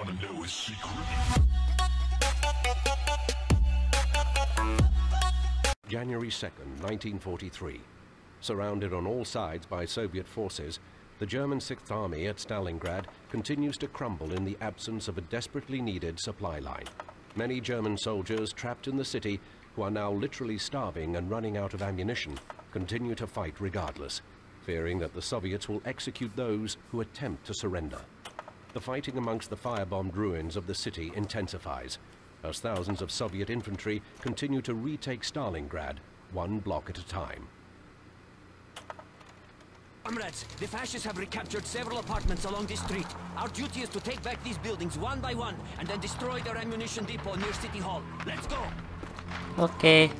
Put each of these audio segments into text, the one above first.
wanna know his secret? January 2nd, 1943. Surrounded on all sides by Soviet forces, the German Sixth Army at Stalingrad continues to crumble in the absence of a desperately needed supply line. Many German soldiers trapped in the city, who are now literally starving and running out of ammunition, continue to fight regardless, fearing that the Soviets will execute those who attempt to surrender. The fighting amongst the firebombed ruins of the city intensifies, as thousands of Soviet infantry continue to retake Stalingrad, one block at a time. Comrades, the fascists have recaptured several apartments along this street. Our duty is to take back these buildings one by one and then destroy their ammunition depot near City Hall. Let's go! Okay.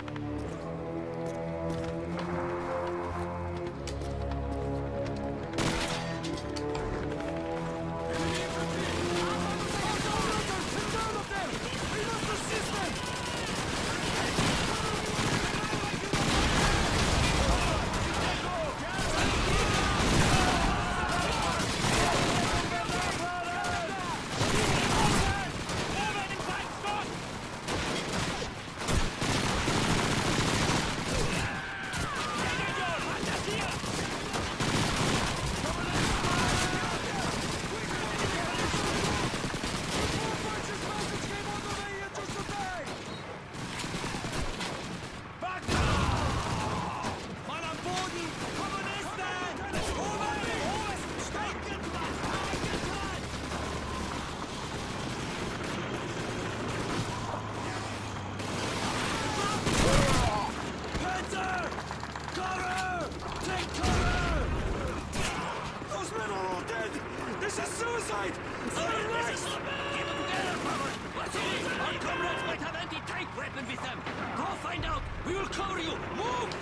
This is suicide! Our comrades might have anti-tank weapon with them. Go find out. We will cover you. Move!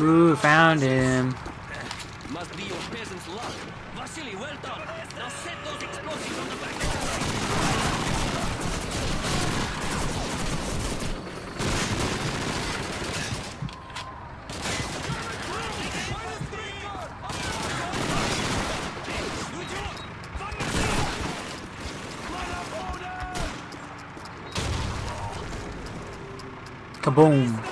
Ooh, found him. Must be your peasant's luck. Vasily, well done. Now set those explosives on the back. Kaboom.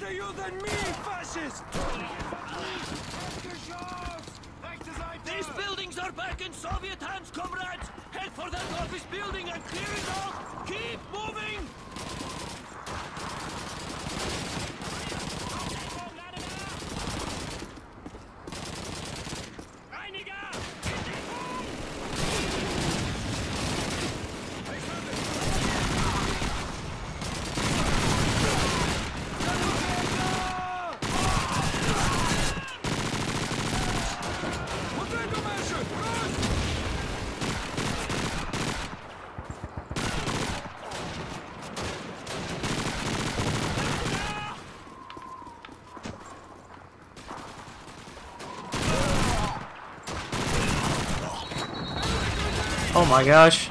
Better you than me, fascist! These buildings are back in Soviet hands, comrades! Head for that office building and clear it out! Keep moving! Oh my gosh.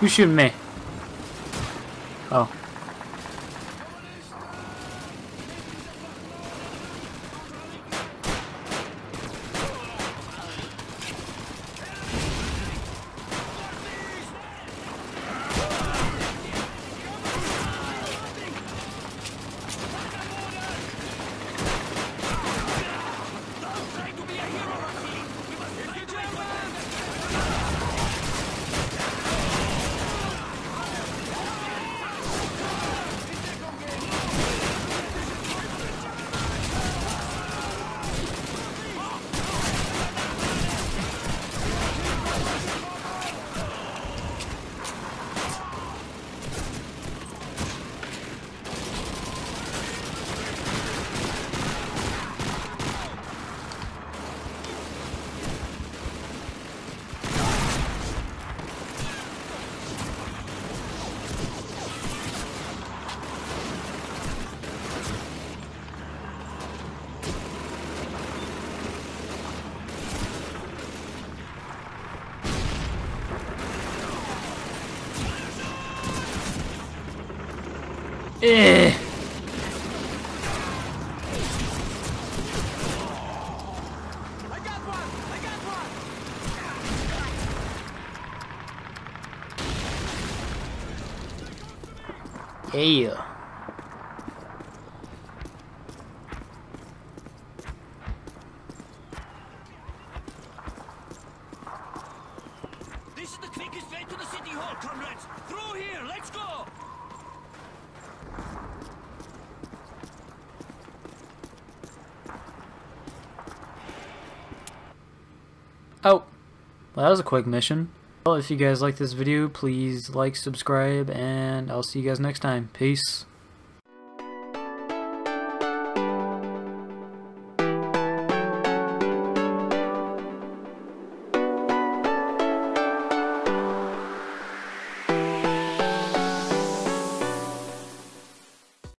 Who's shooting me? Oh. Eh. Yeah. This is the quickest way to the city hall, comrades. Through here, let's go. Oh. Well, that was a quick mission. Well, if you guys like this video, please like, subscribe, and I'll see you guys next time. Peace.